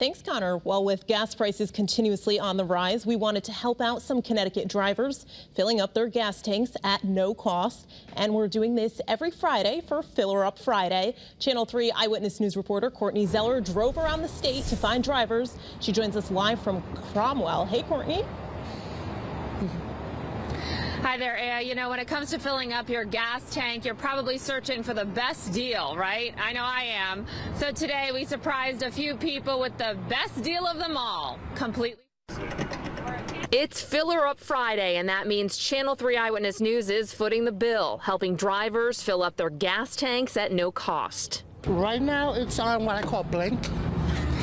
Thanks, Connor. Well, with gas prices continuously on the rise, we wanted to help out some Connecticut drivers filling up their gas tanks at no cost. And we're doing this every Friday for Fill'er Up Friday. Channel 3 Eyewitness News reporter Courtney Zeller drove around the state to find drivers. She joins us live from Cromwell. Hey, Courtney. Hi there, Aya. You know, when it comes to filling up your gas tank, you're probably searching for the best deal, right? I know I am. So today we surprised a few people with the best deal of them all, completely. It's Fill'er Up Friday, and that means Channel 3 Eyewitness News is footing the bill, helping drivers fill up their gas tanks at no cost. Right now, it's on what I call blink.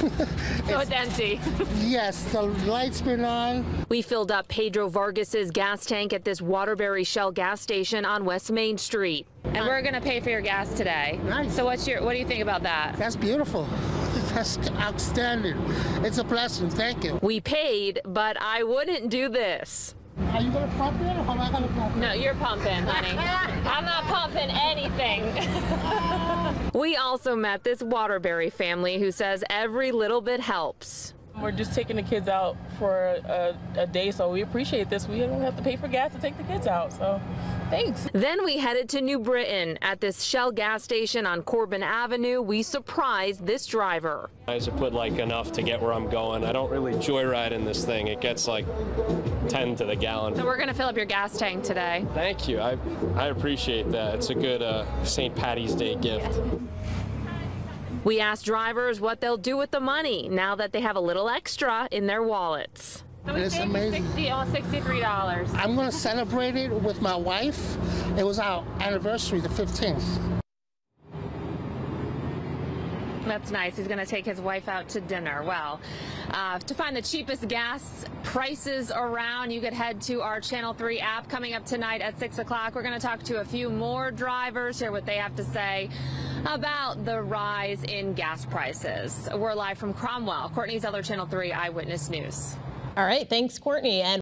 so it's empty. yes, the light's been on. We filled up Pedro Vargas's gas tank at this Waterbury Shell gas station on West Main Street. And we're going to pay for your gas today. Nice. So what's your what do you think about that? That's beautiful. That's outstanding. It's a blessing. Thank you. We paid, but I wouldn't do this. Are you gonna pump it or am I gonna pump it? No, you're pumping, honey. I'm not pumping anything. we also met this Waterbury family who says every little bit helps. We're just taking the kids out for a, a, day, so we appreciate this. We don't have to pay for gas to take the kids out, so thanks. Then we headed to New Britain. At this Shell gas station on Corbin Avenue, we surprised this driver. I just put like enough to get where I'm going. I don't really joyride in this thing. It gets like 10 to the gallon. So we're going to fill up your gas tank today. Thank you. I, I appreciate that. It's a good uh, St. Patty's Day gift. We asked drivers what they'll do with the money now that they have a little extra in their wallets. So it's amazing. 60, $63. I'm going to celebrate it with my wife. It was our anniversary, the 15th. That's nice. He's going to take his wife out to dinner. Well, uh, to find the cheapest gas prices around, you could head to our Channel 3 app coming up tonight at 6 o'clock. We're going to talk to a few more drivers, hear what they have to say about the rise in gas prices. We're live from Cromwell. Courtney Zeller, Channel 3 Eyewitness News. All right. Thanks, Courtney. And